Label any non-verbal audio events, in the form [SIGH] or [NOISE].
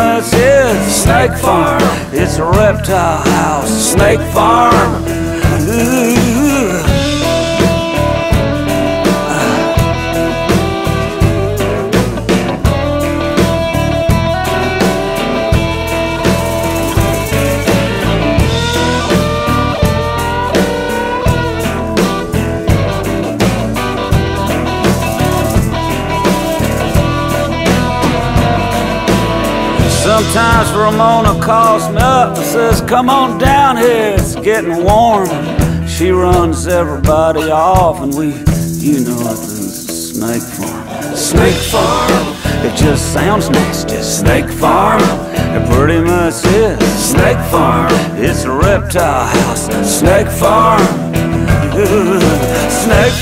much is Snake Farm. It's a reptile house, Snake Farm. Sometimes Ramona calls me up and says, Come on down here, it's getting warm. She runs everybody off, and we, you know, it's a snake farm. Snake farm, it just sounds nasty. Snake farm, it pretty much is. Snake farm, it's a reptile house. Snake farm, [LAUGHS] snake farm.